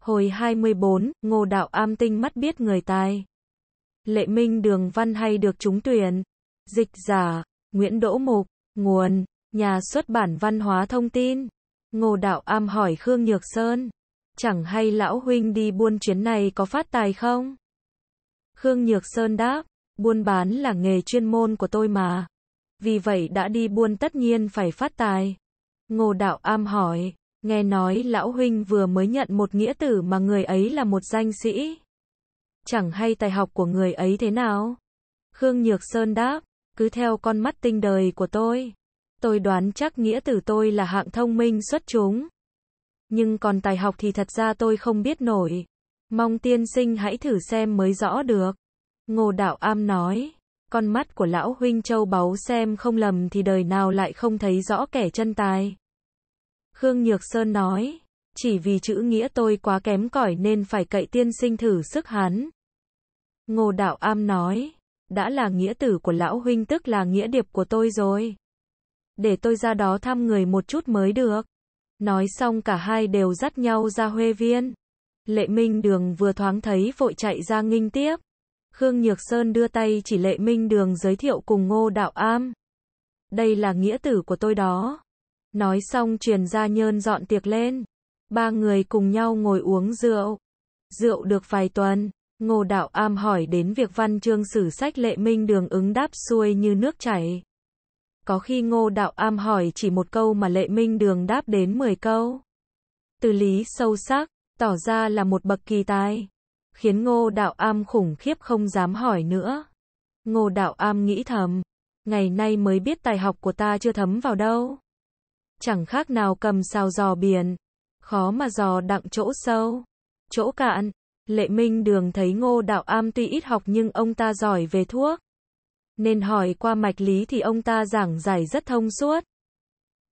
Hồi 24, Ngô Đạo Am tinh mắt biết người tài. Lệ Minh Đường Văn hay được trúng tuyển. Dịch giả, Nguyễn Đỗ Mục, nguồn, nhà xuất bản văn hóa thông tin. Ngô Đạo Am hỏi Khương Nhược Sơn. Chẳng hay lão huynh đi buôn chuyến này có phát tài không? Khương Nhược Sơn đáp, buôn bán là nghề chuyên môn của tôi mà. Vì vậy đã đi buôn tất nhiên phải phát tài. Ngô Đạo Am hỏi, nghe nói lão huynh vừa mới nhận một nghĩa tử mà người ấy là một danh sĩ. Chẳng hay tài học của người ấy thế nào? Khương Nhược Sơn đáp, cứ theo con mắt tinh đời của tôi. Tôi đoán chắc nghĩa tử tôi là hạng thông minh xuất chúng. Nhưng còn tài học thì thật ra tôi không biết nổi. Mong tiên sinh hãy thử xem mới rõ được. Ngô Đạo Am nói, con mắt của lão huynh châu báu xem không lầm thì đời nào lại không thấy rõ kẻ chân tài. Khương Nhược Sơn nói, chỉ vì chữ nghĩa tôi quá kém cỏi nên phải cậy tiên sinh thử sức hắn. Ngô Đạo Am nói, đã là nghĩa tử của lão huynh tức là nghĩa điệp của tôi rồi. Để tôi ra đó thăm người một chút mới được. Nói xong cả hai đều dắt nhau ra huê viên. Lệ Minh Đường vừa thoáng thấy vội chạy ra nghinh tiếp. Khương Nhược Sơn đưa tay chỉ Lệ Minh Đường giới thiệu cùng Ngô Đạo Am. Đây là nghĩa tử của tôi đó. Nói xong truyền ra nhơn dọn tiệc lên. Ba người cùng nhau ngồi uống rượu. Rượu được vài tuần. Ngô Đạo Am hỏi đến việc văn chương sử sách Lệ Minh Đường ứng đáp xuôi như nước chảy. Có khi Ngô Đạo Am hỏi chỉ một câu mà Lệ Minh Đường đáp đến 10 câu. Từ lý sâu sắc, tỏ ra là một bậc kỳ tài. Khiến Ngô Đạo Am khủng khiếp không dám hỏi nữa. Ngô Đạo Am nghĩ thầm, ngày nay mới biết tài học của ta chưa thấm vào đâu. Chẳng khác nào cầm sao dò biển, khó mà dò đặng chỗ sâu, chỗ cạn. Lệ Minh Đường thấy Ngô Đạo Am tuy ít học nhưng ông ta giỏi về thuốc. Nên hỏi qua mạch lý thì ông ta giảng giải rất thông suốt.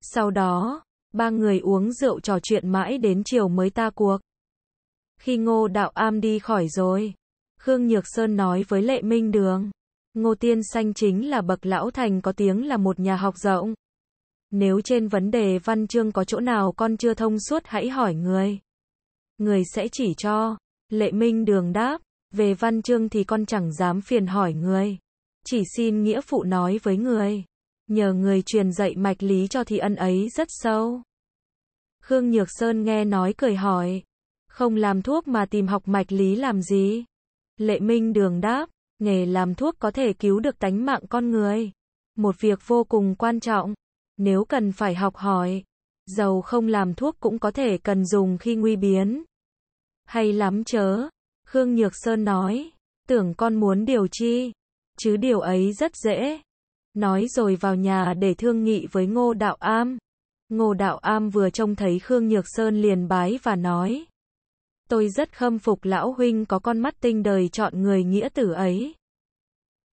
Sau đó, ba người uống rượu trò chuyện mãi đến chiều mới ta cuộc. Khi Ngô Đạo Am đi khỏi rồi, Khương Nhược Sơn nói với Lệ Minh Đường, Ngô Tiên Xanh chính là bậc lão thành có tiếng là một nhà học rộng. Nếu trên vấn đề văn chương có chỗ nào con chưa thông suốt hãy hỏi người. Người sẽ chỉ cho. Lệ Minh Đường đáp, về văn chương thì con chẳng dám phiền hỏi người. Chỉ xin nghĩa phụ nói với người. Nhờ người truyền dạy mạch lý cho thì ân ấy rất sâu. Khương Nhược Sơn nghe nói cười hỏi. Không làm thuốc mà tìm học mạch lý làm gì? Lệ Minh Đường đáp, nghề làm thuốc có thể cứu được tánh mạng con người. Một việc vô cùng quan trọng. Nếu cần phải học hỏi, dầu không làm thuốc cũng có thể cần dùng khi nguy biến. Hay lắm chớ. Khương Nhược Sơn nói, tưởng con muốn điều chi, chứ điều ấy rất dễ. Nói rồi vào nhà để thương nghị với Ngô Đạo Am. Ngô Đạo Am vừa trông thấy Khương Nhược Sơn liền bái và nói. Tôi rất khâm phục lão huynh có con mắt tinh đời chọn người nghĩa tử ấy.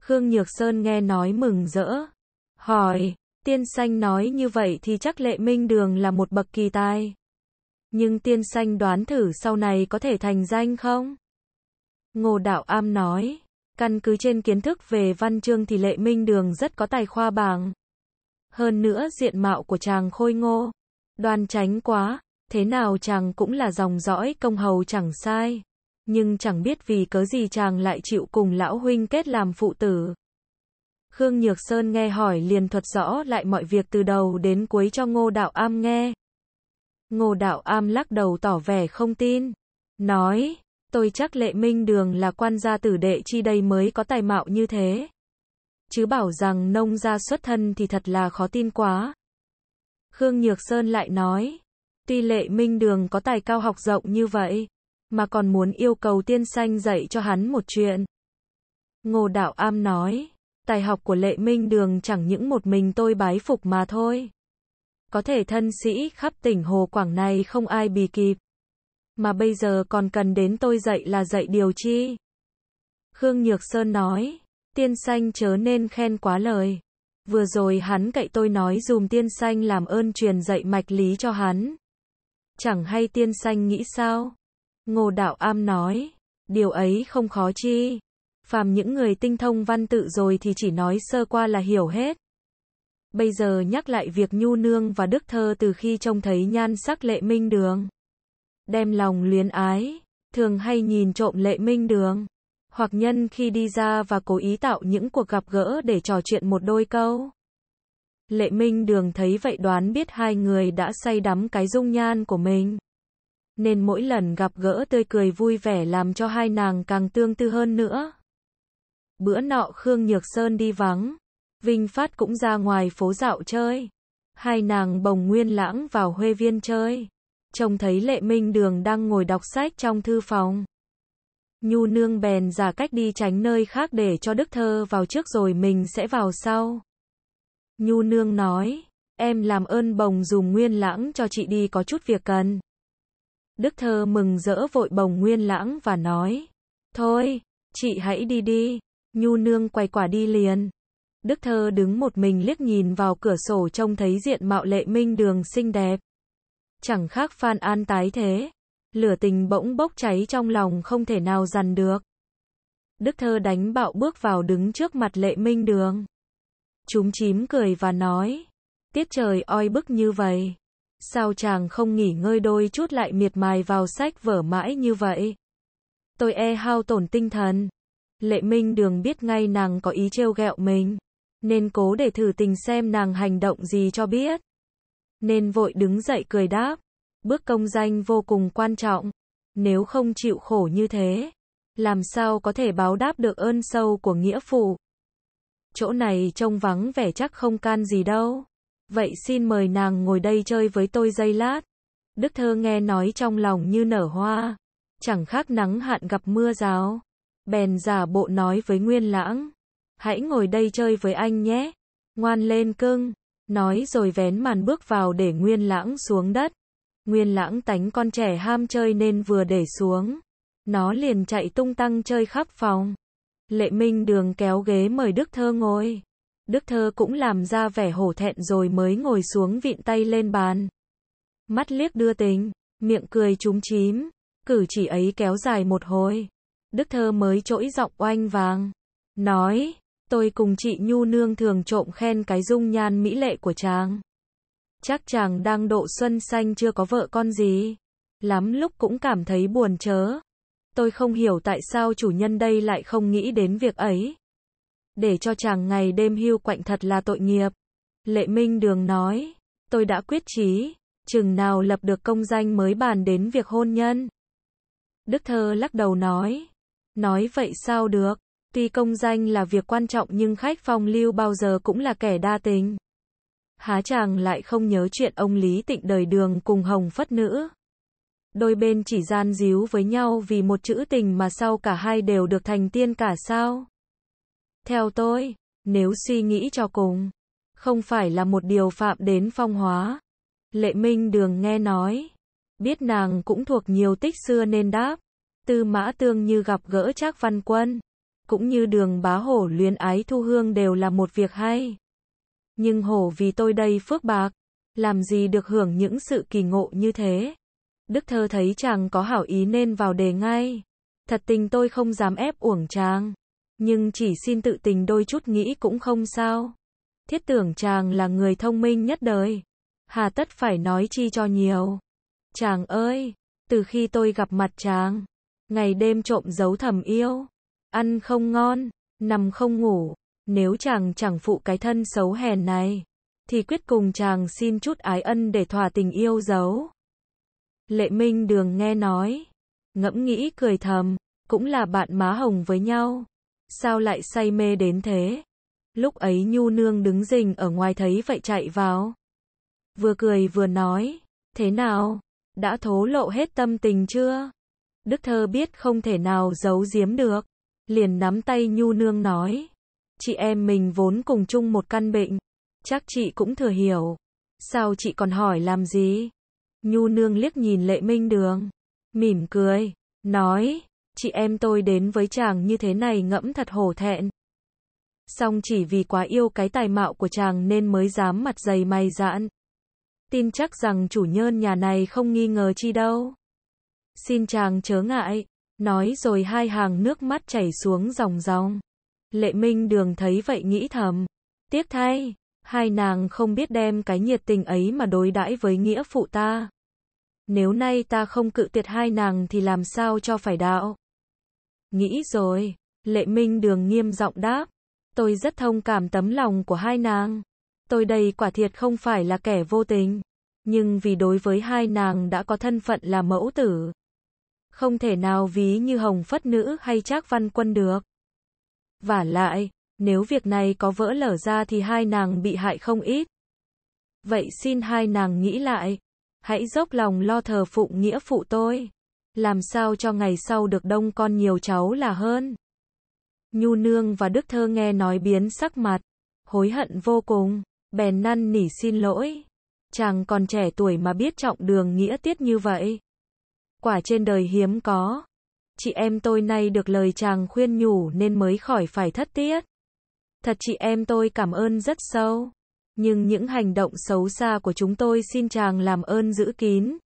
Khương Nhược Sơn nghe nói mừng rỡ. Hỏi, tiên sanh nói như vậy thì chắc lệ minh đường là một bậc kỳ tài. Nhưng tiên sanh đoán thử sau này có thể thành danh không? Ngô Đạo Am nói, căn cứ trên kiến thức về văn chương thì lệ minh đường rất có tài khoa bảng. Hơn nữa diện mạo của chàng khôi ngô, đoan tránh quá, thế nào chàng cũng là dòng dõi công hầu chẳng sai. Nhưng chẳng biết vì cớ gì chàng lại chịu cùng lão huynh kết làm phụ tử. Khương Nhược Sơn nghe hỏi liền thuật rõ lại mọi việc từ đầu đến cuối cho Ngô Đạo Am nghe. Ngô Đạo Am lắc đầu tỏ vẻ không tin. Nói, tôi chắc lệ minh đường là quan gia tử đệ chi đây mới có tài mạo như thế. Chứ bảo rằng nông gia xuất thân thì thật là khó tin quá. Khương Nhược Sơn lại nói, tuy lệ minh đường có tài cao học rộng như vậy, mà còn muốn yêu cầu tiên sanh dạy cho hắn một chuyện. Ngô Đạo Am nói, tài học của lệ minh đường chẳng những một mình tôi bái phục mà thôi. Có thể thân sĩ khắp tỉnh Hồ Quảng này không ai bì kịp. Mà bây giờ còn cần đến tôi dạy là dạy điều chi. Khương Nhược Sơn nói, tiên Xanh chớ nên khen quá lời. Vừa rồi hắn cậy tôi nói dùm tiên Xanh làm ơn truyền dạy mạch lý cho hắn. Chẳng hay tiên Xanh nghĩ sao? Ngô Đạo Am nói, điều ấy không khó chi. Phàm những người tinh thông văn tự rồi thì chỉ nói sơ qua là hiểu hết. Bây giờ nhắc lại việc nhu nương và đức thơ từ khi trông thấy nhan sắc lệ minh đường. đem lòng luyến ái, thường hay nhìn trộm lệ minh đường, hoặc nhân khi đi ra và cố ý tạo những cuộc gặp gỡ để trò chuyện một đôi câu. Lệ Minh Đường thấy vậy đoán biết hai người đã say đắm cái dung nhan của mình. Nên mỗi lần gặp gỡ tươi cười vui vẻ làm cho hai nàng càng tương tư hơn nữa. Bữa nọ Khương Nhược Sơn đi vắng. Vinh Phát cũng ra ngoài phố dạo chơi. Hai nàng bồng nguyên lãng vào huê viên chơi. Trông thấy Lệ Minh Đường đang ngồi đọc sách trong thư phòng. Nhu nương bèn giả cách đi tránh nơi khác để cho Đức Thơ vào trước rồi mình sẽ vào sau. Nhu nương nói, em làm ơn bồng dùm nguyên lãng cho chị đi có chút việc cần. Đức Thơ mừng rỡ vội bồng nguyên lãng và nói, thôi, chị hãy đi đi. Nhu nương quay quả đi liền. Đức Thơ đứng một mình liếc nhìn vào cửa sổ trông thấy diện mạo lệ minh đường xinh đẹp. Chẳng khác Phan An tái thế. Lửa tình bỗng bốc cháy trong lòng không thể nào dằn được. Đức Thơ đánh bạo bước vào đứng trước mặt lệ minh đường. Chúng chím cười và nói. Tiết trời oi bức như vậy. Sao chàng không nghỉ ngơi đôi chút lại miệt mài vào sách vở mãi như vậy? Tôi e hao tổn tinh thần. Lệ Minh Đường biết ngay nàng có ý trêu ghẹo mình, nên cố để thử tình xem nàng hành động gì cho biết. Nên vội đứng dậy cười đáp, bước công danh vô cùng quan trọng, nếu không chịu khổ như thế, làm sao có thể báo đáp được ơn sâu của nghĩa phụ. Chỗ này trông vắng vẻ chắc không can gì đâu. Vậy xin mời nàng ngồi đây chơi với tôi giây lát. Đức thơ nghe nói trong lòng như nở hoa. Chẳng khác nắng hạn gặp mưa rào bèn giả bộ nói với Nguyên Lãng. Hãy ngồi đây chơi với anh nhé. Ngoan lên cưng. Nói rồi vén màn bước vào để Nguyên Lãng xuống đất. Nguyên Lãng tánh con trẻ ham chơi nên vừa để xuống. Nó liền chạy tung tăng chơi khắp phòng. Lệ Minh đường kéo ghế mời Đức Thơ ngồi. Đức Thơ cũng làm ra vẻ hổ thẹn rồi mới ngồi xuống vịn tay lên bàn. Mắt liếc đưa tình, miệng cười trúng chím, cử chỉ ấy kéo dài một hồi. Đức Thơ mới trỗi giọng oanh vàng. Nói, tôi cùng chị Nhu Nương thường trộm khen cái dung nhan mỹ lệ của chàng. Chắc chàng đang độ xuân xanh chưa có vợ con gì. Lắm lúc cũng cảm thấy buồn chớ. Tôi không hiểu tại sao chủ nhân đây lại không nghĩ đến việc ấy. Để cho chàng ngày đêm hưu quạnh thật là tội nghiệp. Lệ Minh Đường nói, tôi đã quyết chí, chừng nào lập được công danh mới bàn đến việc hôn nhân. Đức Thơ lắc đầu nói, Nói vậy sao được? Tuy công danh là việc quan trọng nhưng khách phong lưu bao giờ cũng là kẻ đa tình. Há chàng lại không nhớ chuyện ông Lý Tịnh đời đường cùng Hồng Phất Nữ. Đôi bên chỉ gian díu với nhau vì một chữ tình mà sau cả hai đều được thành tiên cả sao? Theo tôi, nếu suy nghĩ cho cùng, không phải là một điều phạm đến phong hóa. Lệ Minh Đường nghe nói, biết nàng cũng thuộc nhiều tích xưa nên đáp. Tư Mã Tương như gặp gỡ Trác Văn Quân, cũng như đường bá hổ luyến ái thu hương đều là một việc hay. Nhưng hổ vì tôi đây phước bạc, làm gì được hưởng những sự kỳ ngộ như thế. Đức thơ thấy chàng có hảo ý nên vào đề ngay. Thật tình tôi không dám ép uổng chàng. Nhưng chỉ xin tự tình đôi chút nghĩ cũng không sao. Thiết tưởng chàng là người thông minh nhất đời. Hà tất phải nói chi cho nhiều. Chàng ơi, từ khi tôi gặp mặt chàng, Ngày đêm trộm giấu thầm yêu. Ăn không ngon, nằm không ngủ. Nếu chàng chẳng phụ cái thân xấu hèn này, thì quyết cùng chàng xin chút ái ân để thỏa tình yêu giấu. Lệ Minh Đường nghe nói, ngẫm nghĩ cười thầm, cũng là bạn má hồng với nhau. Sao lại say mê đến thế? Lúc ấy Nhu Nương đứng rình ở ngoài thấy vậy chạy vào. Vừa cười vừa nói, thế nào? Đã thố lộ hết tâm tình chưa? Đức Thơ biết không thể nào giấu giếm được. Liền nắm tay Nhu Nương nói. Chị em mình vốn cùng chung một căn bệnh. Chắc chị cũng thừa hiểu. Sao chị còn hỏi làm gì? Nhu Nương liếc nhìn Lệ Minh Đường. Mỉm cười. Nói. Chị em tôi đến với chàng như thế này ngẫm thật hổ thẹn. Xong chỉ vì quá yêu cái tài mạo của chàng nên mới dám mặt dày mày dạn. Tin chắc rằng chủ nhân nhà này không nghi ngờ chi đâu. Xin chàng chớ ngại. Nói rồi hai hàng nước mắt chảy xuống dòng dòng. Lệ Minh Đường thấy vậy nghĩ thầm. Tiếc thay, hai nàng không biết đem cái nhiệt tình ấy mà đối đãi với nghĩa phụ ta. Nếu nay ta không cự tuyệt hai nàng thì làm sao cho phải đạo? Nghĩ rồi, lệ minh đường nghiêm giọng đáp. Tôi rất thông cảm tấm lòng của hai nàng. Tôi đây quả thiệt không phải là kẻ vô tình. Nhưng vì đối với hai nàng đã có thân phận là mẫu tử. Không thể nào ví như hồng phất nữ hay trác văn quân được. Và lại, nếu việc này có vỡ lở ra thì hai nàng bị hại không ít. Vậy xin hai nàng nghĩ lại. Hãy dốc lòng lo thờ phụng nghĩa phụ tôi. Làm sao cho ngày sau được đông con nhiều cháu là hơn. Nhu nương và Đức Thơ nghe nói biến sắc mặt. Hối hận vô cùng. Bèn năn nỉ xin lỗi. Chàng còn trẻ tuổi mà biết trọng đường nghĩa tiết như vậy. Quả trên đời hiếm có. Chị em tôi nay được lời chàng khuyên nhủ nên mới khỏi phải thất tiết. Thật chị em tôi cảm ơn rất sâu. Nhưng những hành động xấu xa của chúng tôi xin chàng làm ơn giữ kín.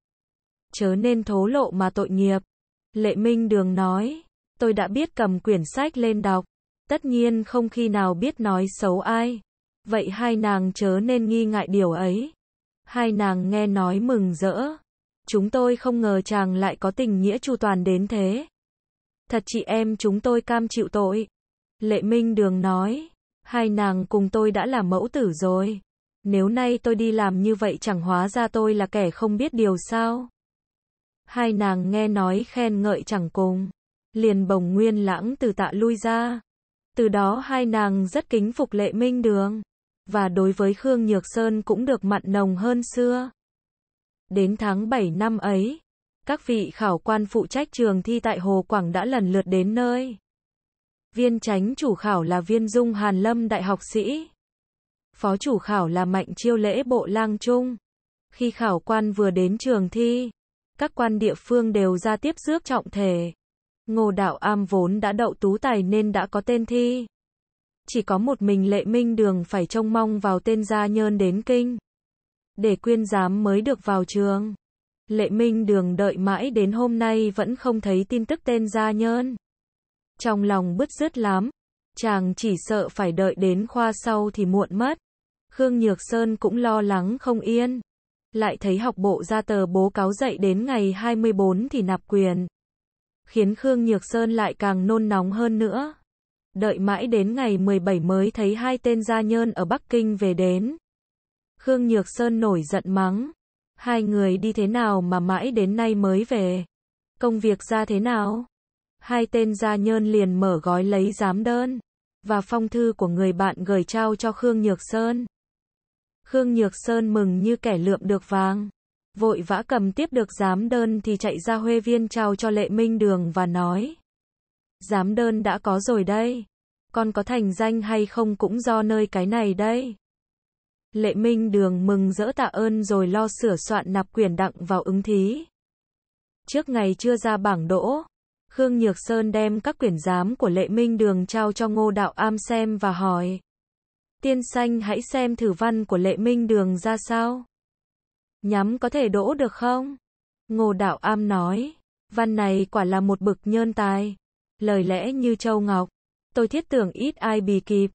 Chớ nên thố lộ mà tội nghiệp. Lệ Minh Đường nói, tôi đã biết cầm quyển sách lên đọc. Tất nhiên không khi nào biết nói xấu ai. Vậy hai nàng chớ nên nghi ngại điều ấy. Hai nàng nghe nói mừng rỡ. Chúng tôi không ngờ chàng lại có tình nghĩa chu toàn đến thế. Thật chị em chúng tôi cam chịu tội. Lệ Minh Đường nói, hai nàng cùng tôi đã là mẫu tử rồi. Nếu nay tôi đi làm như vậy chẳng hóa ra tôi là kẻ không biết điều sao. Hai nàng nghe nói khen ngợi chẳng cùng. Liền bồng nguyên lãng từ tạ lui ra. Từ đó hai nàng rất kính phục lệ minh đường. Và đối với Khương Nhược Sơn cũng được mặn nồng hơn xưa. Đến tháng 7 năm ấy, các vị khảo quan phụ trách trường thi tại Hồ Quảng đã lần lượt đến nơi. Viên tránh chủ khảo là viên dung Hàn Lâm đại học sĩ. Phó chủ khảo là mạnh chiêu lễ bộ lang trung. Khi khảo quan vừa đến trường thi, các quan địa phương đều ra tiếp rước trọng thể. Ngô đạo am vốn đã đậu tú tài nên đã có tên thi. Chỉ có một mình lệ minh đường phải trông mong vào tên gia nhơn đến kinh. Để quyên giám mới được vào trường. Lệ minh đường đợi mãi đến hôm nay vẫn không thấy tin tức tên gia nhơn. Trong lòng bứt rứt lắm. Chàng chỉ sợ phải đợi đến khoa sau thì muộn mất. Khương Nhược Sơn cũng lo lắng không yên. Lại thấy học bộ ra tờ bố cáo dậy đến ngày 24 thì nạp quyền. Khiến Khương Nhược Sơn lại càng nôn nóng hơn nữa. Đợi mãi đến ngày 17 mới thấy hai tên gia nhơn ở Bắc Kinh về đến. Khương Nhược Sơn nổi giận mắng. Hai người đi thế nào mà mãi đến nay mới về? Công việc ra thế nào? Hai tên gia nhơn liền mở gói lấy giám đơn. Và phong thư của người bạn gửi trao cho Khương Nhược Sơn. Khương Nhược Sơn mừng như kẻ lượm được vàng. Vội vã cầm tiếp được giám đơn thì chạy ra huê viên trao cho lệ minh đường và nói. Giám đơn đã có rồi đây. Con có thành danh hay không cũng do nơi cái này đây. Lệ Minh Đường mừng rỡ tạ ơn rồi lo sửa soạn nạp quyền đặng vào ứng thí. Trước ngày chưa ra bảng đỗ, Khương Nhược Sơn đem các quyển giám của Lệ Minh Đường trao cho Ngô Đạo Am xem và hỏi. Tiên sanh hãy xem thử văn của Lệ Minh Đường ra sao. Nhắm có thể đỗ được không? Ngô Đạo Am nói, văn này quả là một bực nhơn tài. Lời lẽ như châu ngọc. Tôi thiết tưởng ít ai bì kịp.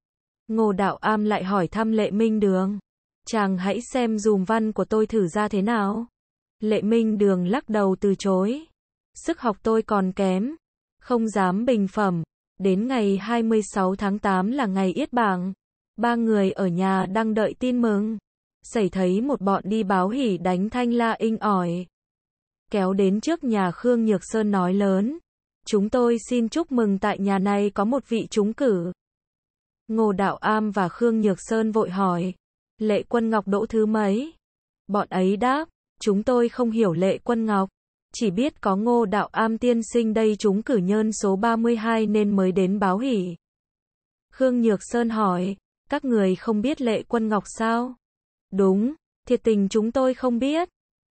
Ngô Đạo Am lại hỏi thăm Lệ Minh Đường. Chàng hãy xem dùm văn của tôi thử ra thế nào. Lệ Minh Đường lắc đầu từ chối. Sức học tôi còn kém. Không dám bình phẩm. Đến ngày 26 tháng 8 là ngày yết bảng. Ba người ở nhà đang đợi tin mừng. Xảy thấy một bọn đi báo hỉ đánh thanh la inh ỏi. Kéo đến trước nhà Khương Nhược Sơn nói lớn. Chúng tôi xin chúc mừng tại nhà này có một vị trúng cử. Ngô Đạo Am và Khương Nhược Sơn vội hỏi. Lệ Quân Ngọc đỗ thứ mấy? Bọn ấy đáp. Chúng tôi không hiểu Lệ Quân Ngọc. Chỉ biết có Ngô Đạo Am tiên sinh đây chúng cử nhân số 32 nên mới đến báo hỉ. Khương Nhược Sơn hỏi. Các người không biết Lệ Quân Ngọc sao? Đúng, thiệt tình chúng tôi không biết.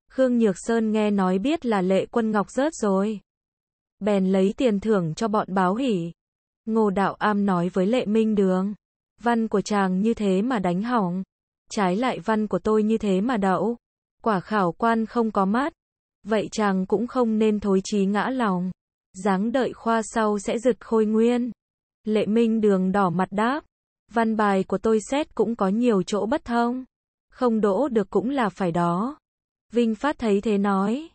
Khương Nhược Sơn nghe nói biết là Lệ Quân Ngọc rớt rồi. Bèn lấy tiền thưởng cho bọn báo hỉ. Ngô Đạo Am nói với Lệ Minh Đường. Văn của chàng như thế mà đánh hỏng. Trái lại văn của tôi như thế mà đậu. Quả khảo quan không có mát Vậy chàng cũng không nên thối chí ngã lòng. dáng đợi khoa sau sẽ giật khôi nguyên. Lệ Minh Đường đỏ mặt đáp. Văn bài của tôi xét cũng có nhiều chỗ bất thông. Không đỗ được cũng là phải đó. Vinh Phát thấy thế nói.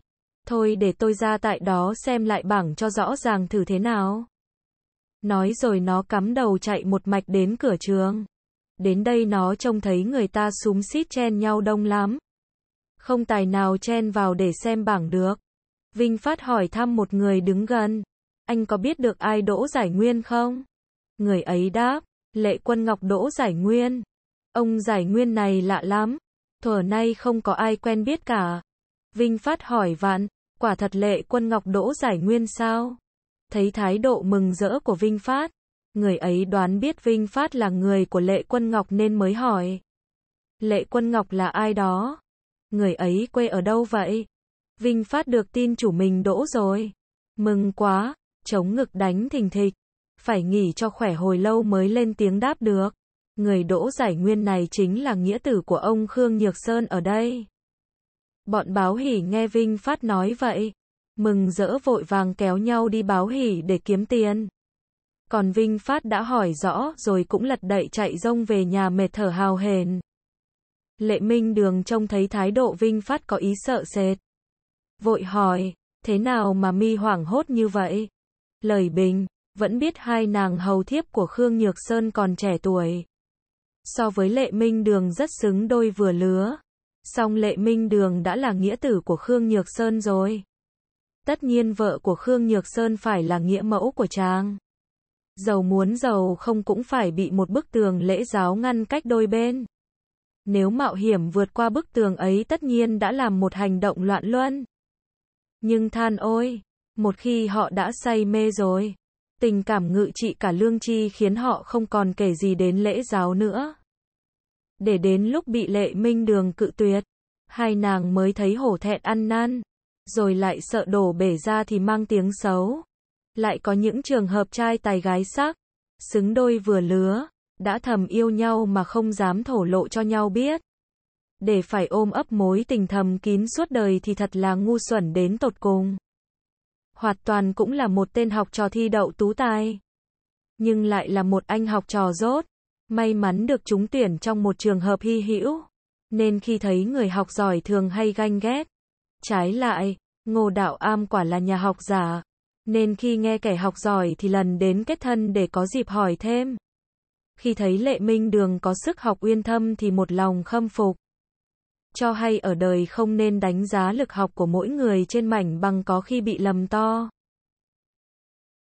Thôi để tôi ra tại đó xem lại bảng cho rõ ràng thử thế nào. Nói rồi nó cắm đầu chạy một mạch đến cửa trường. Đến đây nó trông thấy người ta súng xít chen nhau đông lắm. Không tài nào chen vào để xem bảng được. Vinh Phát hỏi thăm một người đứng gần. Anh có biết được ai đỗ giải nguyên không? Người ấy đáp, lệ quân ngọc đỗ giải nguyên. Ông giải nguyên này lạ lắm. Thuở nay không có ai quen biết cả. Vinh Phát hỏi vạn, quả thật lệ quân ngọc đỗ giải nguyên sao? Thấy thái độ mừng rỡ của Vinh Phát, người ấy đoán biết Vinh Phát là người của lệ quân ngọc nên mới hỏi. Lệ quân ngọc là ai đó? Người ấy quê ở đâu vậy? Vinh Phát được tin chủ mình đỗ rồi. Mừng quá, chống ngực đánh thình thịch. Phải nghỉ cho khỏe hồi lâu mới lên tiếng đáp được. Người đỗ giải nguyên này chính là nghĩa tử của ông Khương Nhược Sơn ở đây. Bọn báo hỉ nghe Vinh Phát nói vậy. Mừng rỡ vội vàng kéo nhau đi báo hỉ để kiếm tiền. Còn Vinh Phát đã hỏi rõ rồi cũng lật đậy chạy rông về nhà mệt thở hào hền. Lệ Minh Đường trông thấy thái độ Vinh Phát có ý sợ sệt. Vội hỏi, thế nào mà mi hoảng hốt như vậy? Lời bình, vẫn biết hai nàng hầu thiếp của Khương Nhược Sơn còn trẻ tuổi. So với Lệ Minh Đường rất xứng đôi vừa lứa. Song Lệ Minh Đường đã là nghĩa tử của Khương Nhược Sơn rồi. Tất nhiên vợ của Khương Nhược Sơn phải là nghĩa mẫu của chàng. Giàu muốn giàu không cũng phải bị một bức tường lễ giáo ngăn cách đôi bên. Nếu mạo hiểm vượt qua bức tường ấy tất nhiên đã làm một hành động loạn luân. Nhưng than ôi, một khi họ đã say mê rồi, tình cảm ngự trị cả lương chi khiến họ không còn kể gì đến lễ giáo nữa. Để đến lúc bị lệ minh đường cự tuyệt, hai nàng mới thấy hổ thẹn ăn năn, rồi lại sợ đổ bể ra thì mang tiếng xấu. Lại có những trường hợp trai tài gái sắc, xứng đôi vừa lứa, đã thầm yêu nhau mà không dám thổ lộ cho nhau biết. Để phải ôm ấp mối tình thầm kín suốt đời thì thật là ngu xuẩn đến tột cùng. Hoạt toàn cũng là một tên học trò thi đậu tú tài. Nhưng lại là một anh học trò rốt. May mắn được trúng tuyển trong một trường hợp hy hữu. Nên khi thấy người học giỏi thường hay ganh ghét. Trái lại, ngô đạo am quả là nhà học giả. Nên khi nghe kẻ học giỏi thì lần đến kết thân để có dịp hỏi thêm. Khi thấy lệ minh đường có sức học uyên thâm thì một lòng khâm phục. Cho hay ở đời không nên đánh giá lực học của mỗi người trên mảnh bằng có khi bị lầm to.